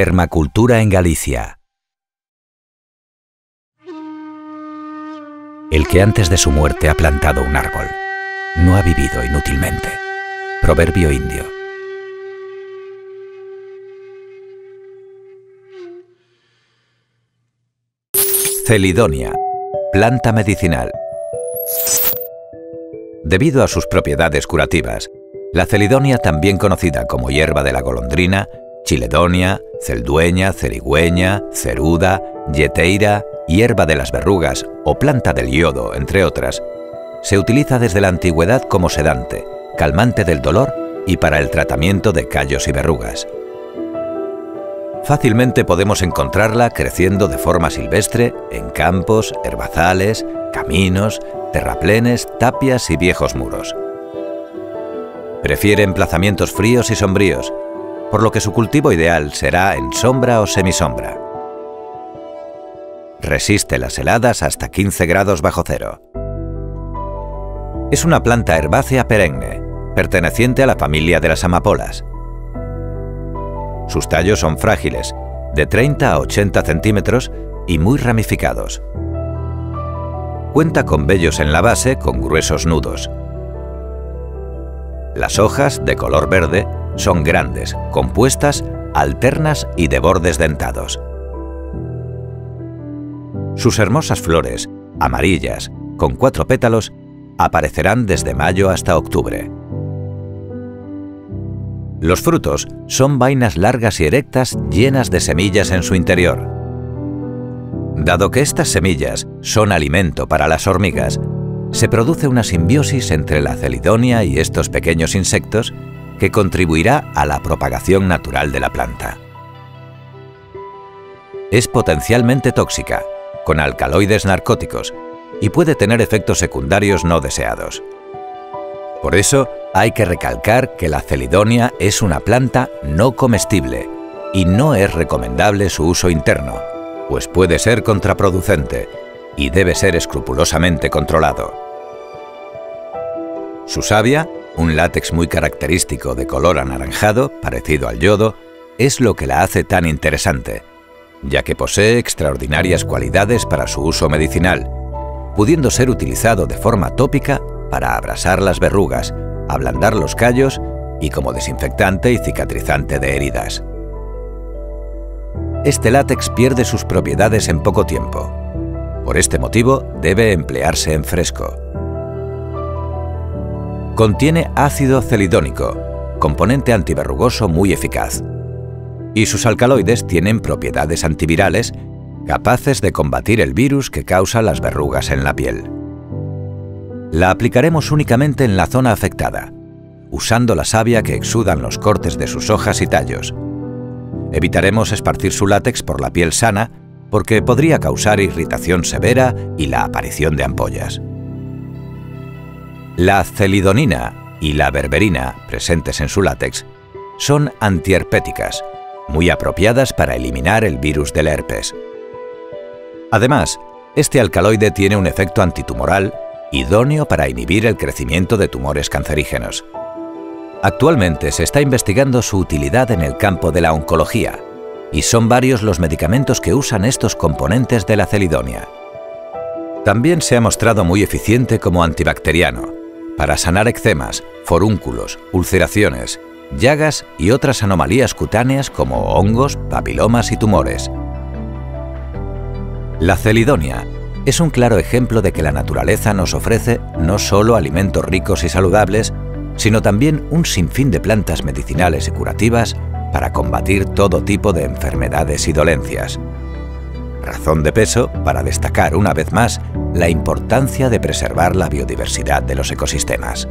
Permacultura en Galicia. El que antes de su muerte ha plantado un árbol, no ha vivido inútilmente. Proverbio indio. Celidonia, planta medicinal. Debido a sus propiedades curativas, la celidonia, también conocida como hierba de la golondrina, chiledonia, celdueña, cerigüeña, ceruda, yeteira, hierba de las verrugas o planta del yodo, entre otras, se utiliza desde la antigüedad como sedante, calmante del dolor y para el tratamiento de callos y verrugas. Fácilmente podemos encontrarla creciendo de forma silvestre en campos, herbazales, caminos, terraplenes, tapias y viejos muros. Prefiere emplazamientos fríos y sombríos, por lo que su cultivo ideal será en sombra o semisombra. Resiste las heladas hasta 15 grados bajo cero. Es una planta herbácea perenne, perteneciente a la familia de las amapolas. Sus tallos son frágiles, de 30 a 80 centímetros y muy ramificados. Cuenta con vellos en la base con gruesos nudos. Las hojas, de color verde, son grandes, compuestas, alternas y de bordes dentados. Sus hermosas flores, amarillas, con cuatro pétalos, aparecerán desde mayo hasta octubre. Los frutos son vainas largas y erectas llenas de semillas en su interior. Dado que estas semillas son alimento para las hormigas, se produce una simbiosis entre la celidonia y estos pequeños insectos que contribuirá a la propagación natural de la planta. Es potencialmente tóxica, con alcaloides narcóticos, y puede tener efectos secundarios no deseados. Por eso, hay que recalcar que la celidonia es una planta no comestible y no es recomendable su uso interno, pues puede ser contraproducente y debe ser escrupulosamente controlado. Su savia, un látex muy característico de color anaranjado, parecido al yodo, es lo que la hace tan interesante, ya que posee extraordinarias cualidades para su uso medicinal, pudiendo ser utilizado de forma tópica para abrasar las verrugas, ablandar los callos y como desinfectante y cicatrizante de heridas. Este látex pierde sus propiedades en poco tiempo. Por este motivo debe emplearse en fresco. Contiene ácido celidónico, componente antiverrugoso muy eficaz. Y sus alcaloides tienen propiedades antivirales capaces de combatir el virus que causa las verrugas en la piel. La aplicaremos únicamente en la zona afectada, usando la savia que exudan los cortes de sus hojas y tallos. Evitaremos esparcir su látex por la piel sana porque podría causar irritación severa y la aparición de ampollas. La celidonina y la berberina, presentes en su látex, son antierpéticas, muy apropiadas para eliminar el virus del herpes. Además, este alcaloide tiene un efecto antitumoral idóneo para inhibir el crecimiento de tumores cancerígenos. Actualmente se está investigando su utilidad en el campo de la oncología, y son varios los medicamentos que usan estos componentes de la celidonia. También se ha mostrado muy eficiente como antibacteriano, para sanar eczemas, forúnculos, ulceraciones, llagas y otras anomalías cutáneas como hongos, papilomas y tumores. La celidonia es un claro ejemplo de que la naturaleza nos ofrece no solo alimentos ricos y saludables, sino también un sinfín de plantas medicinales y curativas para combatir todo tipo de enfermedades y dolencias. Razón de peso para destacar una vez más la importancia de preservar la biodiversidad de los ecosistemas.